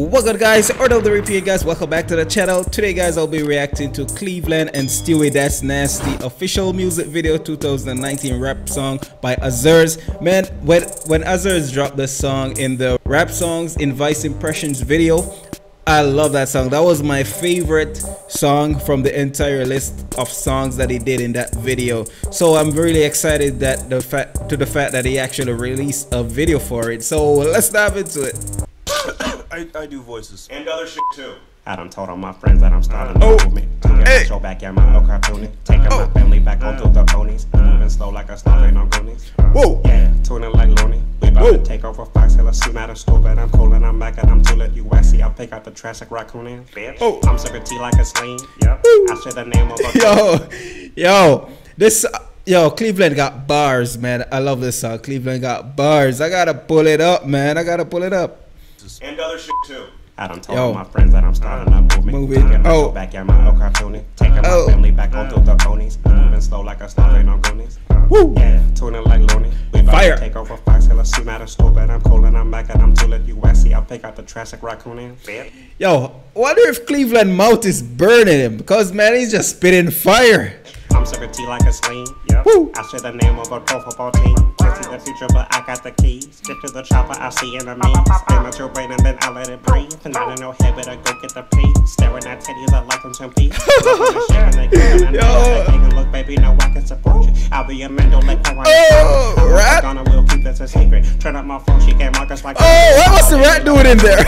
What up guys, Ordel the Reaper guys, welcome back to the channel. Today guys, I'll be reacting to Cleveland and Stewie That's Nasty official music video 2019 rap song by Azerrz. Man, when, when Azerrz dropped this song in the rap songs in Vice Impressions video, I love that song. That was my favorite song from the entire list of songs that he did in that video. So I'm really excited that the fact to the fact that he actually released a video for it. So let's dive into it. I, I do voices. And other shit too. I done told all my friends that I'm starting Oh. a movement. To get Hey. my show back at my old cartooning. Taking Oh. my family back on through the ponies. Mm. Moving slow like a starving on goonies. Whoa. Yeah, tuning like Looney. We about Whoa. to take over Fox Hill. See matter stupid. I'm cool and I'm back and I'm too lit. You see, I'll pick out the trash like raccoon in. Bitch. Oh. I'm sipping tea like a sling. Yep. I say the name of a yo, yo, this, uh, yo, Cleveland got bars, man. I love this song. Cleveland got bars. I gotta pull it up, man. I gotta pull it up. And other shit too. I done told Yo. all my friends that I'm starting a movement. Moving. To get my Oh. show back at my old cartooning. Taking Oh. my family back on through the ponies. Moving slow like a starving on goonies. Woo. Yeah, tuning like Looney. We about Fire. to take over Fox Hill. See matter stupid. I'm cool and I'm back and I'm too lit. You see, I'll pick out the trash like raccoon in. Bitch. Yo, wonder if Cleveland mouth is burning him because man, he's just spitting fire. I'm sipping tea like a sling. Yep. Woo. I share the name of a pro football team. Can't see the future, but I got the keys. Get to the chopper, I see enemies. Spin out your brain and then I let it breathe. And not in no head, but I go get the pee. Staring at titties, I like them some pee. Yo. Look, baby, no, I can support you. I'll be a mental like Hawaii. Oh, I'm rat. Gonna will keep this a secret. Turn up my phone, she can't mark us like. Oh, what was the rat doing in there?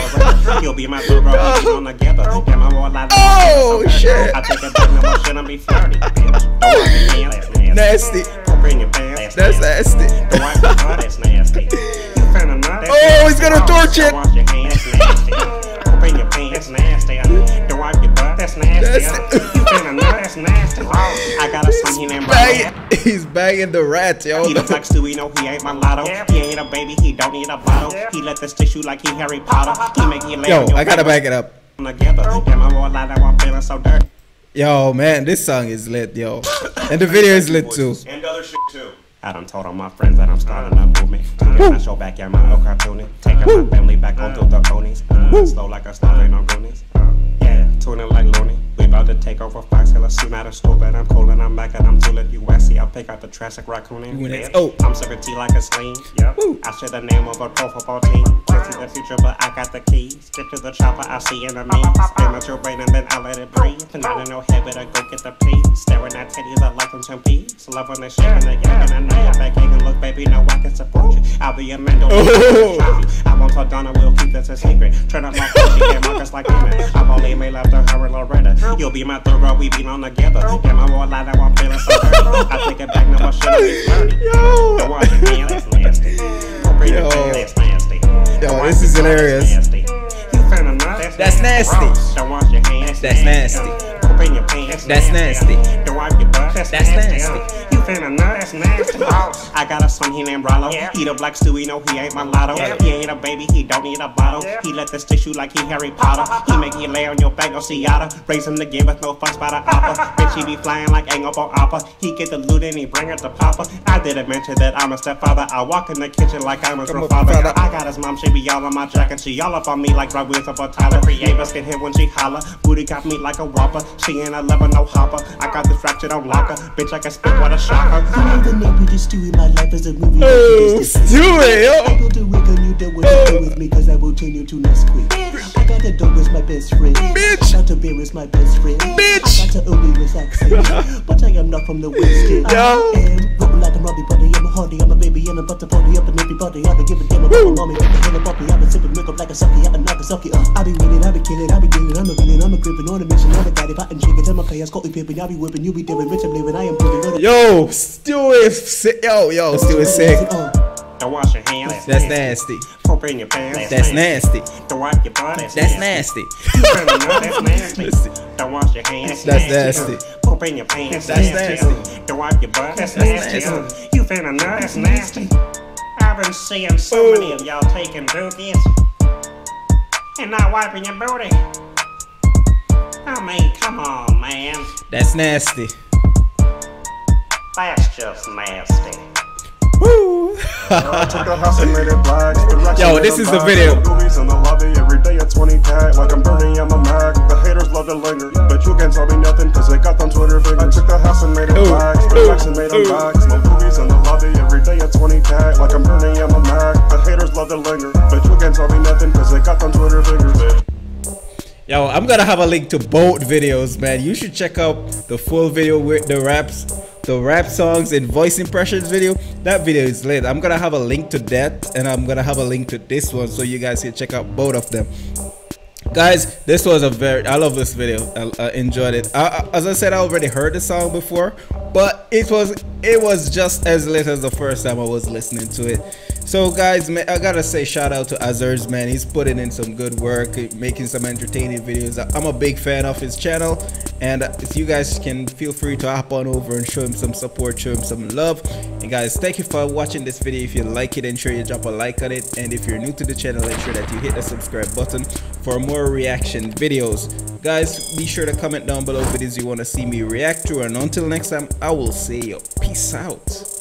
You'll be my little bro, be on together. Get my war line. Oh, shit. I take a back, no more shit, I'm be flirty. bitch. Don't wipe your pants, that's Nasty. Don't bring your pants, That's nasty. Don't wipe your butt, that's nasty. You finna nut, that's Oh, he's gonna torch it. wash your hands, nasty. Don't bring your pants, nasty. Don't wipe your butt, that's nasty. That's- You finna nut, that's nasty. I got a son, he named Brian. He's banging the rat, yo. He looks like Stewie, no, he ain't my lotto. He ain't a baby, he don't need a bottle. He let this tissue like he Harry Potter. He make you lay Yo, I gotta back back it up. together. Get my war line, now I'm feeling so dirty. Yo, man, this song is lit, yo. And the video is lit too. And other shit too. I done told all my friends that I'm starting a movement. Get my show back at my old cartooning. Taking my family back on through the ponies. Slow like a starving on goonies. Take over Fox Hill. See matter stupid. I'm cool and I'm back and I'm too lit. You see, I'll pick out the trash like raccoon in. When it's- oh. I'm sipping tea like a sling. Yep. Woo. I share the name of a pro football team. Can't see the future, but I got the keys. Get to the chopper, I see enemies. Spin out your brain and then I let it breathe. And not in no head, but I go get the pee. Staring at titties, I like them some peas. Love when they shake and they gang, and I know you're back and look, baby, now I can support you. I'll be a mental. Oh. I won't tell Donna, we'll keep this a secret. Turn up my phone, she can't mark us like women. I've only made love to her and Loretta. You'll be my third girl, we be on together. Get my war line, now I'm feeling so dirty. I take it back, now I should have been flirty. Don't Yo, wash your hands, that's nasty. Don't bring your Yo. that's nasty. Yo, this is hilarious. That's nasty. You finna nut, That's nasty. Gross. Don't wash your hands, That's nasty. Don't your pants, That's nasty. Don't wipe your butt, that's, That's nasty. nasty. You finna nut, that's nasty. I got a son, he named Rollo. He the black Stewie, no, he ain't my lotto. He ain't a baby, he don't need a bottle. He let this tissue like he Harry Potter. He make you lay on your back, no Seattle. Raise him to give us no fucks by the oppa. Bitch, he be flying like Angle on Oppa. He get the loot and he bring it to Papa. I didn't mention that I'm a stepfather. I walk in the kitchen like I'm a Come real on, father. father. I got his mom, she be all on my jacket. She all up on me like Rob Williams up Tyler. Neighbors can hear when she holler. Booty got me like a whopper. She ain't a lover, no hopper. I got this fractured on locker. Bitch, I can spit what a shocker. I'm the neighbor just doing my life as a movie. oh, Stewie, I yo. go to work and you don't want to with me cause I will turn you to Nesquik. I got a dog as my best friend. Bitch. I got a bear as my best friend. Bitch. I got a Owen's accent. but I am not from the West End. Yo. I am broken like a Robbie Buddy. I'm a hardy. I'm a baby. I'm about to party up and everybody. I be giving them a couple mommy. What the hell a puppy? I be sipping milk up like a sucky. I be knock a sucky. Uh. I be winning. I be killing. I be dealing. I'm a villain. I'm a gripping on a mission. I'm a daddy. Fighting chickens. I'm a chaos. Scotty pimping. I be whipping. You be doing rich. I'm living. I am proving. Yo, Stewie is sick. Yo, yo, Stewie is sick. Uh. Don't wash your hands. That's nasty. Don't bring your pants. That's nasty. Don't wipe your butt. That's, nasty. nasty. You finna nut, That's nasty. Don't wash your hands. That's nasty. Don't bring your pants. That's nasty. nasty. Don't wipe your butt. That's, That's nasty. nasty. You finna nut. That's nasty. I've been seeing so many of y'all taking dookies and not wiping your booty. I mean, come on, man. That's nasty. That's just nasty. Woo. Yo, this is the video. But you can't tell me nothing cause got Twitter fingers I took the house and made it black, and made black My movies in the lobby every day at 20 Like I'm burning on my Mac, the haters love to linger But you can't tell me nothing cause got Twitter fingers Yo, I'm gonna have a link to both videos, man. You should check out the full video with the raps the rap songs and voice impressions video. That video is lit. I'm gonna have a link to that, and I'm gonna have a link to this one, so you guys can check out both of them. Guys, this was a very I love this video. I, I enjoyed it. I, as I said, I already heard the song before, but it was it was just as lit as the first time I was listening to it. So guys, I gotta say shout out to Azerrz, man. He's putting in some good work, making some entertaining videos. I'm a big fan of his channel, and if you guys can feel free to hop on over and show him some support, show him some love. And guys, thank you for watching this video. If you like it, ensure you drop a like on it. And if you're new to the channel, ensure that you hit the subscribe button for more reaction videos. Guys, be sure to comment down below videos you want to see me react to. And until next time, I will say peace out.